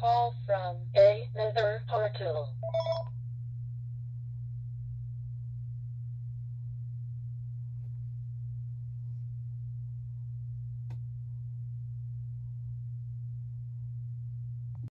Call from a nether portal.